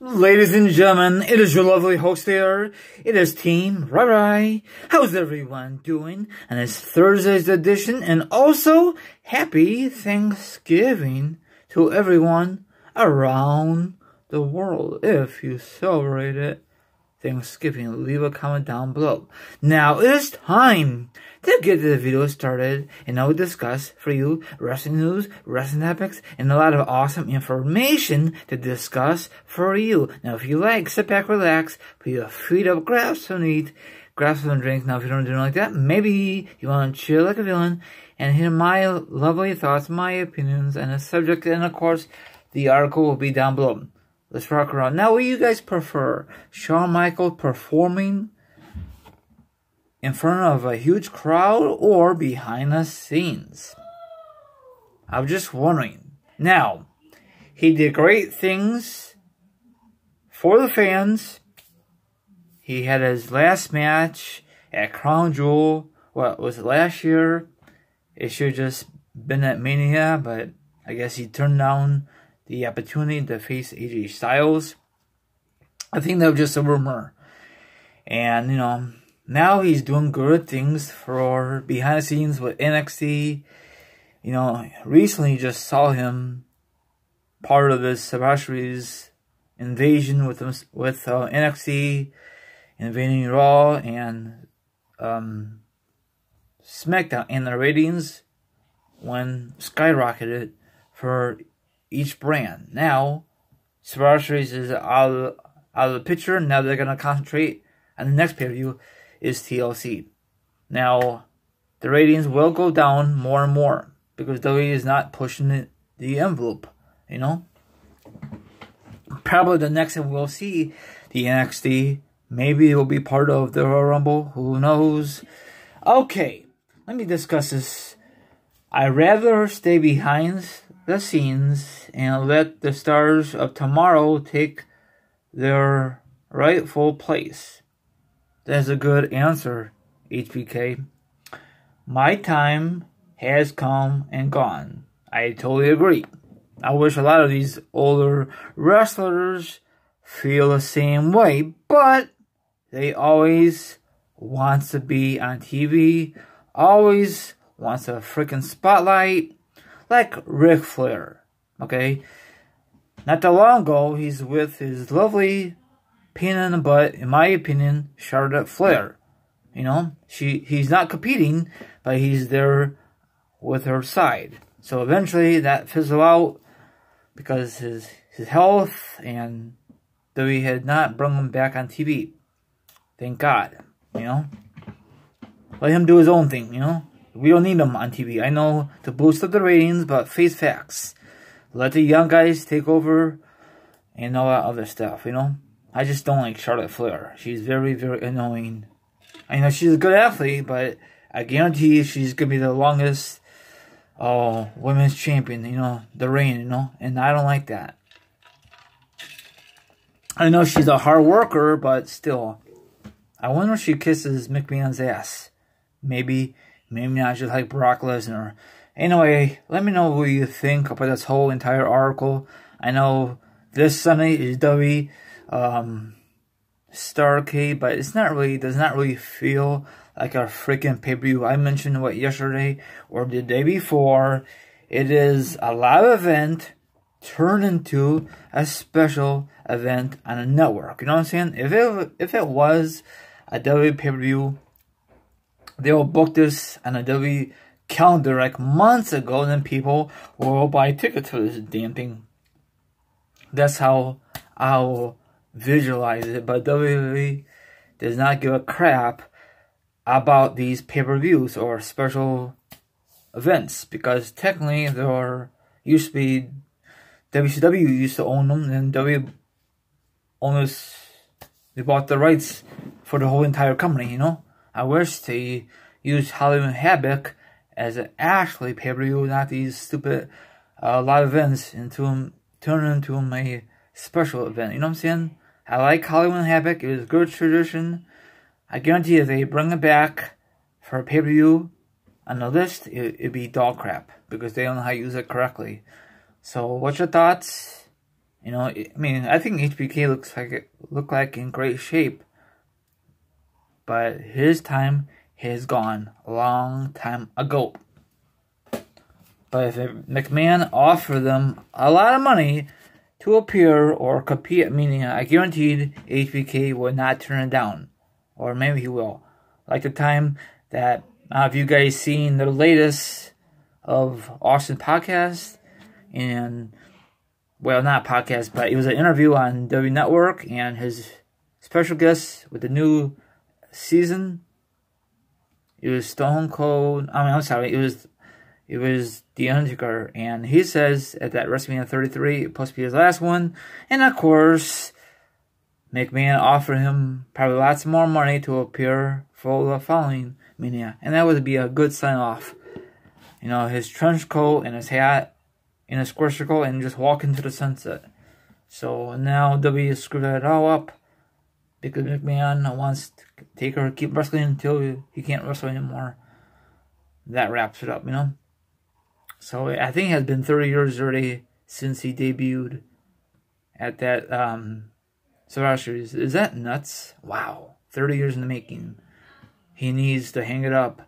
Ladies and gentlemen, it is your lovely host here. It is Team RyRy. How's everyone doing? And it's Thursday's edition and also happy Thanksgiving to everyone around the world if you celebrate it. Thanksgiving, leave a comment down below. Now it is time to get the video started and I will discuss for you wrestling news, wrestling topics, and a lot of awesome information to discuss for you. Now if you like, sit back, relax, put your feet up, grab some eat, grab some drink. Now if you don't do like that, maybe you want to chill like a villain and hear my lovely thoughts, my opinions, and the subject, and of course, the article will be down below. Let's rock around. Now, what do you guys prefer? Shawn Michaels performing in front of a huge crowd or behind the scenes? I'm just wondering. Now, he did great things for the fans. He had his last match at Crown Jewel. What was it last year? It should have just been at Mania, but I guess he turned down the opportunity to face AJ Styles. I think that was just a rumor. And, you know, now he's doing good things for behind the scenes with NXT. You know, recently just saw him part of this Survivor Series invasion with with uh, NXT invading Raw and um, SmackDown, and the ratings when skyrocketed for each brand. Now, Survivor is out of, out of the picture. Now they're going to concentrate on the next pay per view is TLC. Now, the ratings will go down more and more because WWE is not pushing the envelope, you know? Probably the next one we'll see the NXT. Maybe it will be part of the Royal Rumble. Who knows? Okay, let me discuss this. i rather stay behind the scenes and let the stars of tomorrow take their rightful place. That's a good answer, HBK. My time has come and gone. I totally agree. I wish a lot of these older wrestlers feel the same way, but they always want to be on TV, always wants a freaking spotlight, like Ric Flair. Okay? Not that long ago, he's with his lovely pain in the butt, in my opinion, Charlotte Flair. You know, she he's not competing, but he's there with her side. So eventually that fizzled out because his his health and though he had not brought him back on TV. Thank God, you know. Let him do his own thing, you know. We don't need them on TV. I know to boost up the ratings, but face facts. Let the young guys take over and all that other stuff, you know. I just don't like Charlotte Flair. She's very, very annoying. I know she's a good athlete, but I guarantee she's gonna be the longest uh, women's champion, you know, the reign, you know, and I don't like that. I know she's a hard worker, but still. I wonder if she kisses McMahon's ass. Maybe Maybe not just like Brock Lesnar. Anyway, let me know what you think about this whole entire article. I know this Sunday is W um, Starcade, but it's not really does not really feel like a freaking pay per view. I mentioned what yesterday or the day before. It is a live event turned into a special event on a network. You know what I'm saying? If it if it was a W pay per view they will book this on a W calendar like months ago, and then people will buy tickets for this damn thing. That's how I'll visualize it. But WWE does not give a crap about these pay-per-views or special events because technically there are used to be WCW used to own them and W owners they bought the rights for the whole entire company, you know. I wish they used Halloween Havoc as an actually pay-per-view, not these stupid uh, live events, into them, turn into a special event. You know what I'm saying? I like Halloween Havoc. It was a good tradition. I guarantee if they bring it back for a pay-per-view on the list, it, it'd be dog crap because they don't know how to use it correctly. So, what's your thoughts? You know, I mean, I think HBK looks like it look like in great shape, but his time has gone a long time ago. But if McMahon offered them a lot of money to appear or compete, meaning I guaranteed HBK would not turn it down, or maybe he will. Like the time that uh, have you guys seen the latest of Austin podcast and well, not podcast, but it was an interview on W Network and his special guest with the new season. It was Stone Cold. I mean, I'm sorry. It was it was The Undertaker, and he says at that WrestleMania 33 supposed to be his last one, and of course, McMahon offered him probably lots more money to appear for the following Mania, and that would be a good sign off. You know, his trench coat and his hat in a square circle and just walk into the sunset. So now W screwed that all up because McMahon wants to take her keep wrestling until he can't wrestle anymore. That wraps it up, you know. So I think it has been 30 years already since he debuted at that um Survivor Series. Is that nuts? Wow, 30 years in the making. He needs to hang it up.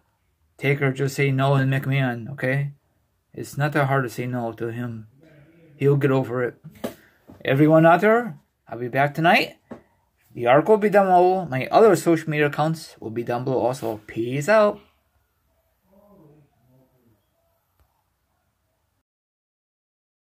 Taker just say no to McMahon, okay? It's not that hard to say no to him. He'll get over it. Everyone out there, I'll be back tonight. The article will be down below. My other social media accounts will be down below also. Peace out.